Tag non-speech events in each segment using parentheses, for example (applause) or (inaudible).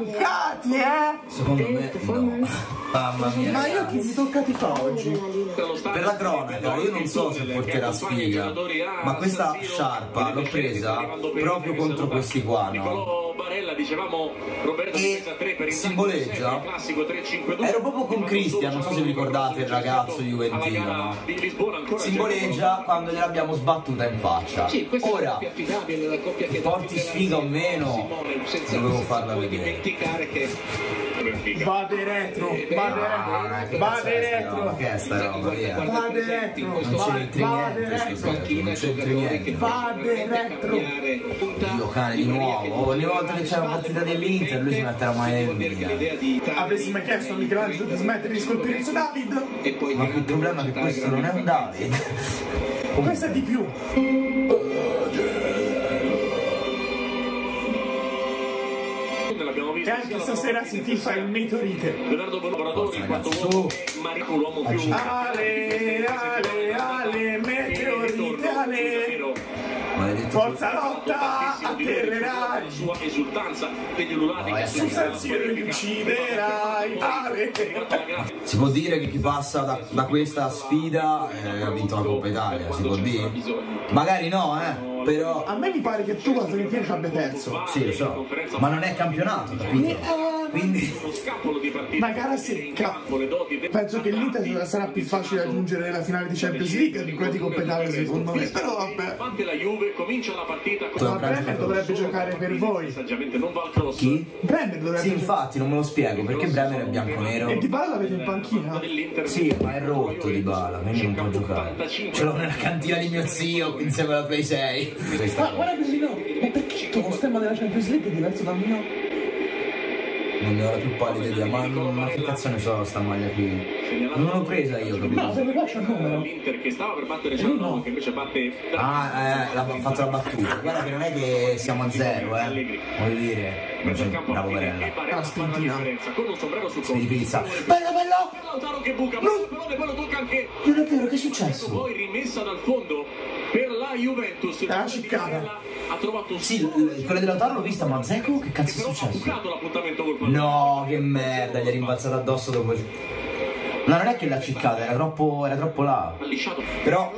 mancati, eh! Secondo me no. Mamma mia. Ma io chi ti fa oggi? Per la cronaca, io non so se porterà sfiga, ma questa sciarpa l'ho presa proprio contro questi qua, no? E simboleggia, ero proprio con Cristian, non so se vi ricordate il ragazzo juventino, no? Simboleggia quando gliel'abbiamo sbattuta in faccia. Ora, che porti sfiga o meno, dovevo farla vedere. Vade retro, vade Ah, che retro, cazzo vade retro. Che è sta roba? Vade retro, Non c'entri vade retro, scherzo, non c'entri niente. vade retro. Dio cane di nuovo, ogni volta che c'è una partita dell'Inter lui si metterà mai nel Milan. Avresti mai chiesto a Michelangelo di smettere di scolpire il suo David? Ma il problema è che questo non è un David. Questo è di più. E anche stasera si tifa il meteorite. Leonardo Bonatori in quanto uomo Marico l'uomo più Ale, ale, ale. Forza lotta, atterrerai. sua esultanza degli ululati che Su San Siro. Si può dire che chi passa da, da questa sfida eh, ha vinto la Coppa Italia, si può dire? Magari no, eh, però... A me mi pare che tu la Fiorentina ci abbia perso. Sì, lo so, ma non è campionato, capito? Quindi... con le doti de- Penso che l'Inter sarà più facile raggiungere la finale di Champions League di quella di Coppa Italia secondo me. Però vabbè. la Juve comincia la partita con Ma Bremer dovrebbe giocare per voi. Chi? Bremer dovrebbe Sì, infatti, non me lo spiego, perché Bremer è E bianco-nero? Di Bala l'avete in panchina? Sì, ma è rotto di bala, quindi non può giocare. Ce l'ho nella cantina di mio zio insieme alla Play 6. Questa Ma guarda così no, ma perché il tuo stemma della Champions League è diverso dal mio? Non ne ho la più pallida idea, ma, che cazzo ne so sta maglia qui? Non l'ho presa io, No, perché qua c'è il numero. l'Inter che stava per battere Cianova che invece batte Ah, eh, l'ha fatto la battuta. Guarda che non è che siamo a zero, eh. Voglio dire, non c'è bravo Barella. Ah, spintina. con un sombrero su pizza. colpo Bello, bello! Lautaro che buca ma poi lo tocca anche Non è vero, che è successo? poi rimessa dal fondo per la Juventus la ciccata. ha trovato un Sì, quella dell'Autaro l'ho vista, ma Zeco che cazzo è successo? bucato l'appuntamento col pallone No, che merda, gli è rimbalzata addosso dopo. No, non è che l'ha ciccata, era troppo, era troppo là. Però,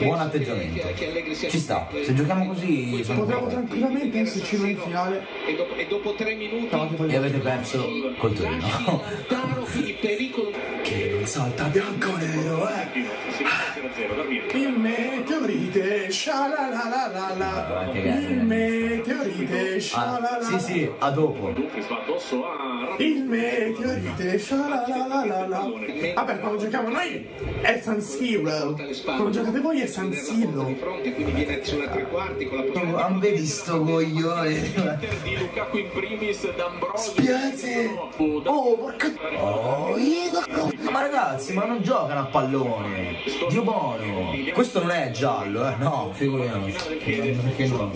buon atteggiamento. Ci sta. Se giochiamo così, Potremmo tranquillamente esserci in finale. e dopo, e tre minuti E avete perso col Torino. Che non salta bianco o nero, eh. si mette 0-0 Darmian Il meteorite, scialalalala. Il meteorite, Ah, scialalala. sì, sì, a dopo. Il meteorite, scialalalala. Vabbè, quando giochiamo noi è San Siro. Quando giocate voi è San Siro. fronte quindi viene sulla tre quarti con la possibilità Non vedi sto coglione? Spiazzi! Oh, porca... Oh, io- Ma ragazzi, ma non giocano a pallone! Dio buono! Questo non è giallo, eh? No, figuriamoci. Perché no?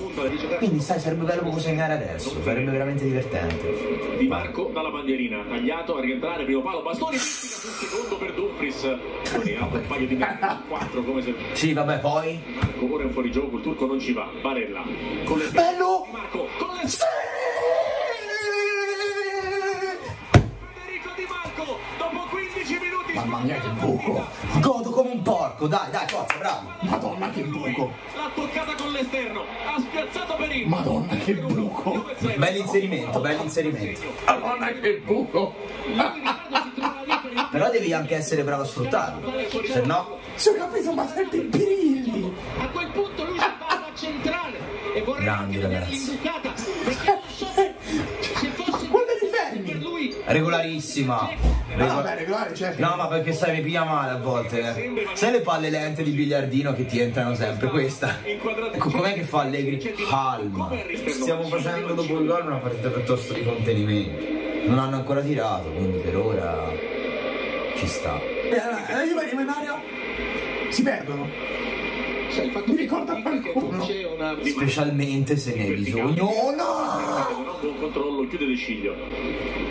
Quindi sai, sarebbe bello proprio segnare adesso, sarebbe veramente divertente. Di Marco dalla bandierina tagliato a rientrare primo palo Bastoni sul secondo per Dumfries Tony alto un paio di (laughs) metri 4 come se Sì, vabbè, poi... Marco ora è un fuorigioco il turco non ci va Barella con le Bello! Marco con le Sì! Mamma mia che buco! Godo come un porco, dai, dai, forza, bravi! Madonna che buco. l'ha toccata con l'esterno ha spiazzato Perin Madonna che buco. Bell'inserimento, bell'inserimento. Madonna che buco. Però devi anche essere bravo a sfruttarlo. Se no... Se ho capito, ma senti i birilli. a quel punto lui si va alla centrale e vorrei Grandi, anche vedere ragazzi. perché non so se fosse Quando per fermi? lui Regolarissima. Ah, vabbè, regolare, certo. No, ma perché sai, mi piglia male a volte. eh. Sai le palle lente di biliardino che ti entrano sempre? Questa. Ecco, com'è che fa Allegri? Calma. Stiamo facendo dopo il gol una partita piuttosto di contenimento. Non hanno ancora tirato, quindi per ora ci sta. E allora, la Juve di Menario si perdono. sai, il fatto Mi ricorda qualcuno. Specialmente se ne hai bisogno. Oh no! Non buon controllo chiude De Sciglio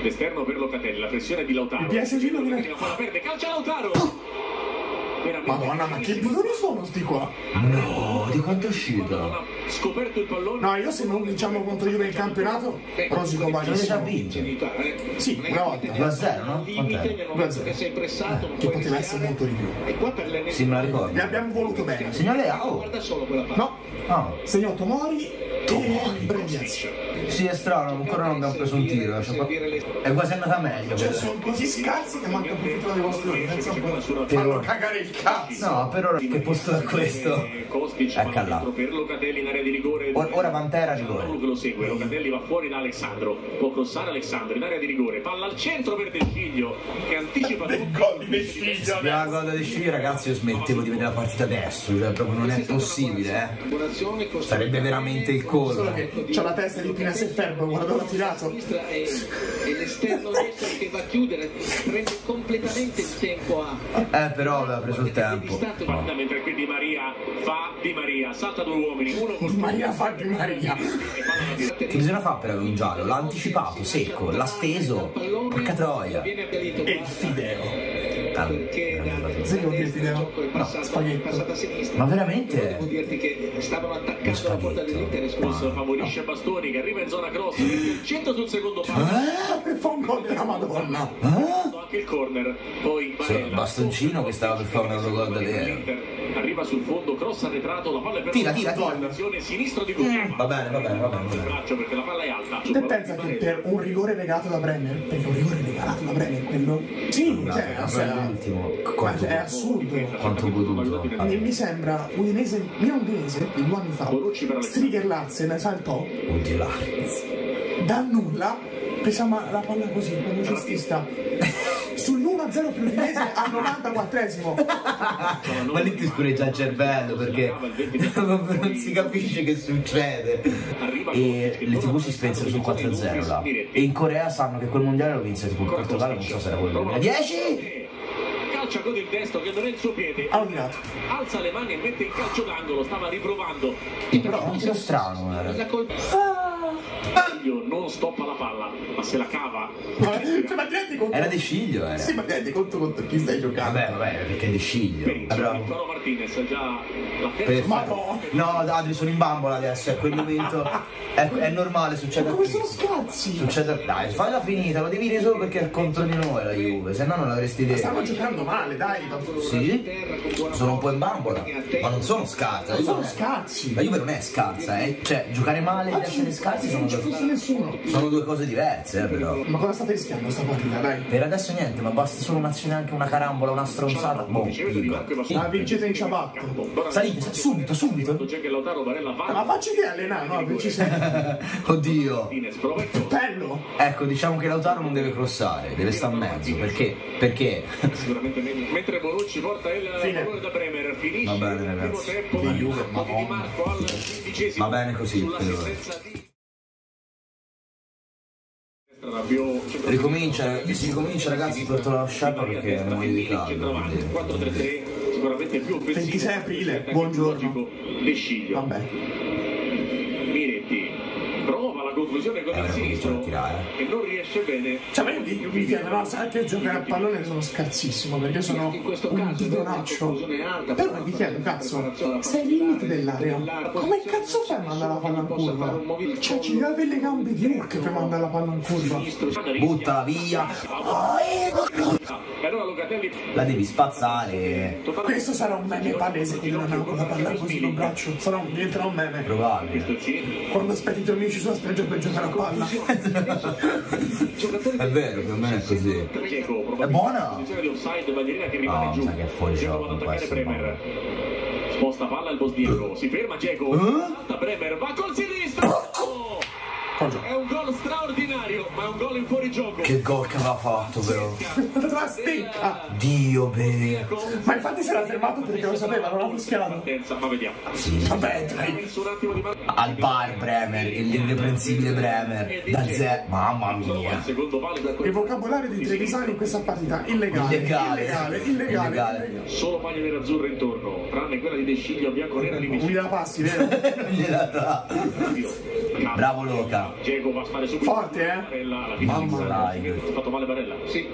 l'esterno per Locatelli la pressione di Lautaro Il PSG non viene- la palla perde calcia Lautaro Veramente Madonna, ma che budoni sono sti qua? No, di quanto è non uscito? ha scoperto il pallone. No, io se non vinciamo contro Juve in campionato, rosico Non le già bagnissimo. vinto. Sì, una volta. 2-0, no? Limite Quant'è? nel momento che non poteva essere molto di più. E qua per l'ennesima Sì, me la Ne ricordo. abbiamo voluto bene. Signore A, oh. guarda solo quella palla. No, Ah, segnò Tomori e Bregnez. Sì, è strano, ancora non abbiamo preso un tiro. eh, cioè, È quasi andata meglio. Cioè, sono così scarsi che manca approfittano dei vostri ori. Pensa un po'. Per Fanno ora. cagare il cazzo. No, per ora che posto da questo? Ecco là. dentro per Locatelli in area di rigore. Or- ora Pantera rigore. Lo segue, Locatelli va fuori da Alessandro, può crossare Alessandro in area di rigore, palla al centro per Del Figlio che anticipa Del tutti. gol di De Sciglio. Abbiamo la gol di sci, ragazzi, io smettevo di vedere la partita adesso, cioè proprio non è possibile, eh. Sarebbe veramente il che c'ha la testa di Pina Ferro, guarda l'ha tirato. sinistra e, e l'esterno destro che va a chiudere prende completamente il tempo a Eh, però aveva preso il tempo. mentre qui Di Maria fa Di Maria, salta due uomini, uno con Maria fa di Maria. Che bisogna fare per avere un giallo? L'ha anticipato, secco, l'ha steso. Porca troia. E il fideo. Ah, perché da Sai che vuol dire fideo? gioco è passato, spaghetto. Ma veramente? devo dirti che stavano attaccando la porta dell'Inter espulso favorisce Bastoni che arriva in zona cross, il centro sul secondo palo, E fa un gol della Madonna. anche il corner, poi bastoncino che stava per fare un Eurogol davvero. Inter arriva sul fondo, cross arretrato, la palla è per Tira, tira, tira. Azione sinistro di Guglia. Va bene, va bene, va bene. va bene. braccio perché la palla è alta. Te pensa che per un rigore legato da Brenner, perché un rigore regalato da Brenner, quello... Sì, cioè, Ma Quanto, è assurdo. quanto ho goduto. Mi, mi sembra Udinese, mia Udinese, di due anni fa. Striger Larsen saltò Oddio là. da nulla, presa la palla così, come cestista, sull'1-0 più Udinese al 94esimo. (laughs) Ma lì ti scureggia il cervello perché (laughs) non si capisce che succede. E le tv si spensero sul 4-0 là. E in Corea sanno che quel mondiale lo vinse tipo il Portogallo, non so se era quello del 2010. Calcia con il destro che non è il suo piede. Ha ordinato. Alza le mani e mette il calcio d'angolo, stava riprovando. Però un tiro strano era. la colpa Figlio non stoppa la palla, ma se la cava. Cioè, ma ti rendi conto? Era De Sciglio era. Sì, ma ti rendi conto contro chi stai giocando? Vabbè, vabbè, perché è De Sciglio. Allora, Lautaro Martinez ha già la terza perfetto. Madonna. No, Adri, sono in bambola adesso, è quel momento. È, è normale, succede a Come tutti. sono scazzi? Succede a... Dai, falla finita, lo divini solo perché è contro di noi la Juve, se no non l'avresti detto. Stanno giocando male, dai. Sì? Sono un po' in bambola, ma non sono scarsa. La Sono Juve, scazzi. la Juve non è scarsa, eh. Cioè, giocare male ed essere scarsi sono Non due, fosse nessuno. sono due cose diverse, eh, però. Ma cosa state rischiando sta partita, dai? Per adesso niente, ma basta solo un'azione, anche una carambola, una stronzata. Boh, La vincete in ciabatte. Salite, sa- subito, subito. Ma facci che allena, no? Ci sei. (laughs) Oddio. Bello. Ecco, diciamo che Lautaro non deve crossare, deve stare in mezzo. Perché? Perché? Sicuramente meglio. Mentre Bonucci porta il pallone da Bremer, finisce Va bene, ragazzi. tempo. Di Juve, Madonna. Va bene così, Ricomincia, si ricomincia ragazzi, porto la sciarpa perché muoio di caldo. Centravanti, quindi- 4-3-3, sicuramente più offensivo. 26 aprile, buongiorno. Vabbè. Confusione con Eh, il sinistro cominciano a tirare. e non riesce bene. Cioè, ma io mi, mi chiedo, no, sai che giocare a pallone sono scarsissimo perché sono in questo un bidonaccio. Però mi chiedo, cazzo, sei al limite dell'area. Come cazzo fai a mandare la palla in curva? Cioè, ci deve le gambe di Hulk per mandare la palla in curva. Buttala via, E allora Locatelli la devi spazzare. Questo sarà un meme palese che non ha con la palla così col braccio. Sarà un, diventerà un meme. Probabile. Quando aspetti i tuoi amici sulla spiaggia per giocare a palla. È vero, per me è così. È buona? Di No, giù. mi sa che è fuori gioco. Sposta palla al bosniaco, si ferma Dzeko. Eh? Salta Bremer, va col sinistro. Oh! È un gol straordinario, ma è un gol in fuorigioco. Che gol che aveva fatto però. La stecca! Dio bene. Ma infatti si era fermato perché lo sapeva, non l'ha fischiato. Ma vediamo. Sì. Vabbè, dai. Al bar Bremer, l'irreprensibile Bremer. Da zero. Mamma mia. Il vocabolario di Trevisani in questa partita illegale. Illegale. Illegale, illegale. Illegale. Solo paglie nerazzurre intorno, tranne quella di De Sciglio bianco-nera di Non vicino. gliela passi, vero? Non (laughs) gliela dà. Bravo Loca. Diego va a fare subito Forte, eh? Barella, Mamma mia. Ha fatto male Barella sì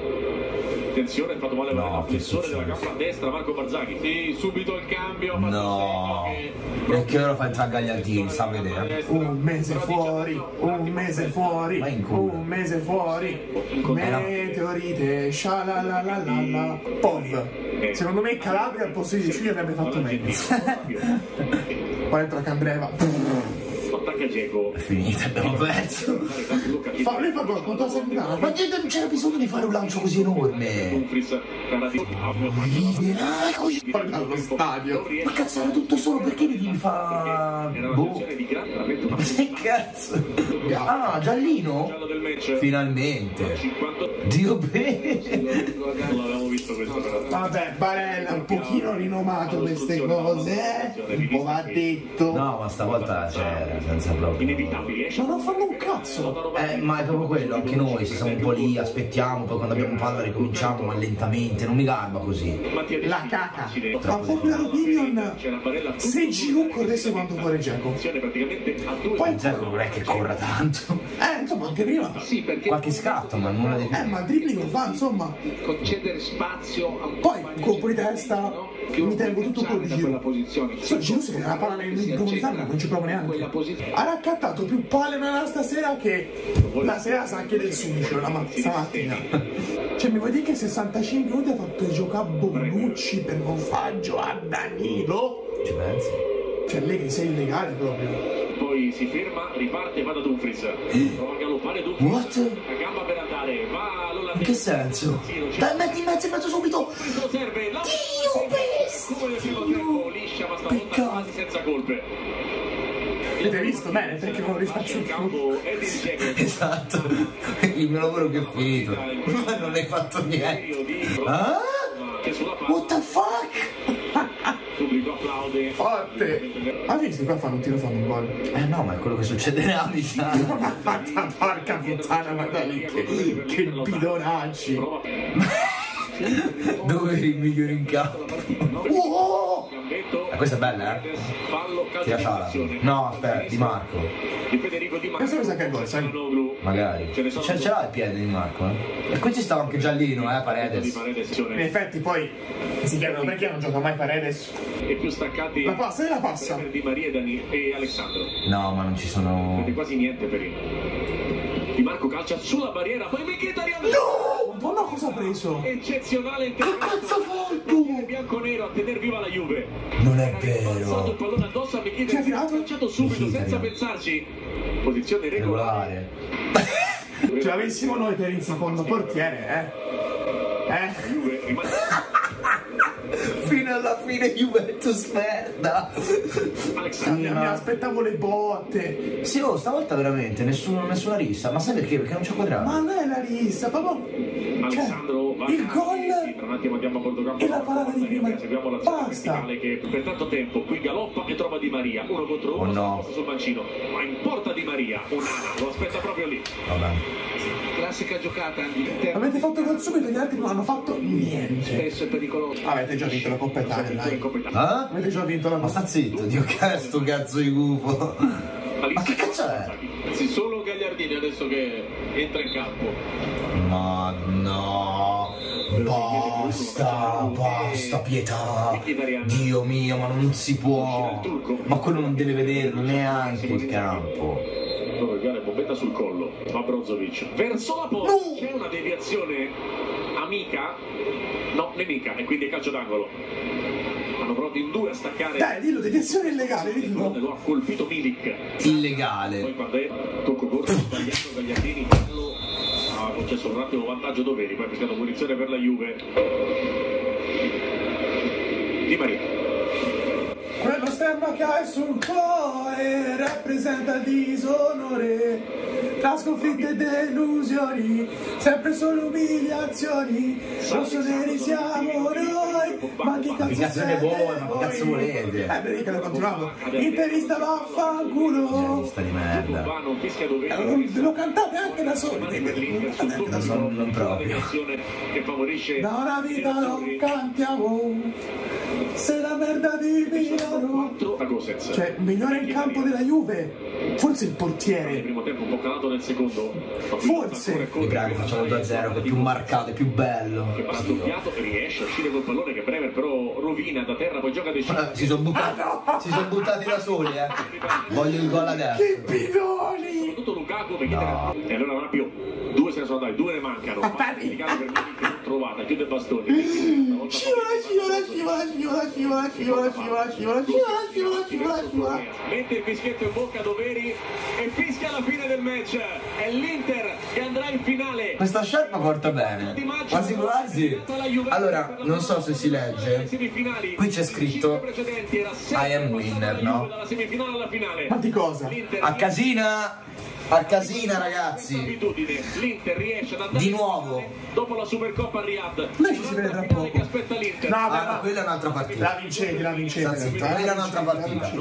attenzione ha fatto male No, Barella che flessore della gamba a destra Marco Barzaghi sì subito il cambio No. che E che ora fa entrare Gagliardini, sta a vedere. Un mese fuori, un mese fuori, un mese fuori. Meteorite, scialalalala. Pov. Secondo me Calabria al posto di Sicilia avrebbe fatto meglio. (laughs) Poi entra Candreva. Attacca Geco. È finita, abbiamo perso. Fa, lui fa gol contro la Salernitana. Ma niente, non c'era bisogno di fare un lancio così enorme. Dallo stadio. Ma cazzo era tutto solo perché mi devi fa. Era una Boh. Ma che cazzo? Ah, Giallino? Finalmente. 50 Dio bene. non l'avevamo visto questo però. Vabbè, Barella un pochino rinomato queste cose, eh? Un po' va detto. No, ma stavolta c'era, senza proprio. Ma non fanno un cazzo. Eh, ma è proprio quello, anche noi, se siamo un po' lì, aspettiamo, poi quando abbiamo palla ricominciamo, ma lentamente, non mi garba così. La caca. Ma popular opinion, se Giroud corresse quanto corre a due Poi- Zero non è che corra tanto. Eh, insomma, anche prima. Qualche scatto, ma nulla di più. Eh, ma dribbling lo fa, insomma. concedere spazio a un Poi, colpo di testa, mi tengo tutto posizione. So, Giroud si tiene la palla nel accentra non ci provo neanche. Ha raccattato più palle nella stasera che la sera sa anche del sudicio la ma- stamattina. (laughs) Cioè mi vuoi dire che 65 minuti ha fatto giocare Bonucci per non far giocare Danilo? Ci pensi? Cioè Allegri sei illegale proprio. Poi si ferma, riparte e va da Dumfries. Prova a galoppare Dumfries. What? A gamba per andare, va In l'olandese. che senso? Dai, metti in mezzo, in mezzo subito! Lo serve, la Dio ma stavolta Peccato. quasi senza colpe. Avete visto bene perché non lo rifaccio più. (laughs) Esatto, il mio lavoro che è finito. (laughs) Ma non hai fatto niente. Ah? What the fuck? (laughs) pubblico applaude. Forte! Ma visto qua fanno un tiro fanno un gol. Eh no, ma è quello che succede nella vita. Ma porca puttana, guarda lì che, che bidonacci. (laughs) Dove eri il migliore in campo? Oh! Eh, questa è bella, eh? Sala. punizione. No, aspetta, Di Marco. Di Federico Di Marco. Questo mi sa che è gol, sai? Magari. Ce l'ha il piede di Marco, eh? E qui ci stava anche Giallino, eh, Paredes. In effetti poi si chiedono perché non gioca mai Paredes. E più staccati La passa e la passa. Di Maria e, Dani- e Alessandro. No, ma non ci sono... Quasi niente per il. Di Marco calcia sulla barriera, poi Mkhitaryan. No! Madonna cosa ha preso? Eccezionale Che cazzo ha fatto? bianco-nero a tener viva la Juve. Non è Passato il vero. pallone addosso a ha tirato? Calciato subito senza pensarci. Posizione regolare. Regolare. Ce l'avessimo noi per il secondo portiere, eh? Eh? Juve rimane Fino alla fine Juventus merda. Alexandro. Mi, mi aspettavo le botte. Sì, oh, stavolta veramente nessuno, nessuna rissa. Ma sai perché? Perché non c'è quadrato. Ma non è la rissa, proprio. Cioè, il gol sì, tra un attimo andiamo a Portocampo e la parata di prima. seguiamo l'azione Basta. che per tanto tempo qui galoppa e trova Di Maria uno contro uno Oh, no. sul mancino ma in porta Di Maria Onana lo aspetta proprio lì Vabbè. Classica giocata. Avete fatto gol subito, gli altri non hanno fatto niente. Spesso è pericoloso. Avete già vinto la Coppa Italia, dai. Ah? Avete già vinto la Ma sta zitto, Dio che sto cazzo di gufo. Ma che cazzo è? Sì, solo Gagliardini adesso che entra in campo Ma no. Basta, basta, pietà. Dio mio, ma non si può. Ma quello non deve vederlo neanche il campo. Bombetta sul collo va Brozovic verso la porta. C'è una deviazione amica? No nemica e quindi calcio d'angolo. Hanno provato in due a staccare Dai, dillo, deviazione illegale, il dillo. lo ha colpito Milik. Illegale. poi quando è tocco corto sbagliato Gagliardini. Fallo ha concesso un attimo vantaggio doveri poi ha pescato munizione per la Juve. Di Maria. Quello stemma che hai sul cuore rappresenta disonore. Tra sconfitte e delusioni, sempre solo umiliazioni. Rossoneri siamo noi, ma che cazzo siete buona, ma che voi? cazzo volete? Eh, che lo continuavo. Interista vaffanculo. Sta di merda. Eh, Lo, lo cantate anche da soli. Lo anche da soli. Non- proprio. Da una vita non cantiamo. Se la merda di Milano. 4 a Gosens Cioè, migliore in campo della Juve. Forse il nel portiere. primo tempo un po' calato nel secondo Forse. ancora corre, I bravi facciamo 2-0 che è più marcato, è più bello. che va doppiato e riesce a uscire col pallone che Bremer però rovina da terra, poi gioca De Sciglio. Si sono buttati, si son buttati da soli, eh. Voglio il gol adesso. Che bidoni! Soprattutto Lukaku perché e allora non ha più due se ne sono andati, due ne mancano. Ma Trovata, chiude i bastoni. Scivola, scivola, scivola, scivola, scivola, scivola, scivola, scivola, scivola, scivola, scivola. Mette il fischietto in bocca a Doveri e fischia la fine del match. È l'Inter che andrà in finale. Questa sciarpa porta bene. Quasi quasi. Allora, non so se si legge. Qui c'è scritto I am winner, no? Ma di cosa? A casina! A casina, ragazzi! abitudine. L'Inter riesce ad andare Di nuovo. dopo la Supercoppa a Riyadh. Noi ci si vede tra poco. che aspetta l'Inter. No, Ah, no, quella è un'altra partita. La vincete, la vincete. Quella è un'altra partita.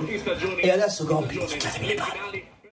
E adesso compito, ficchiatemi le palle. finali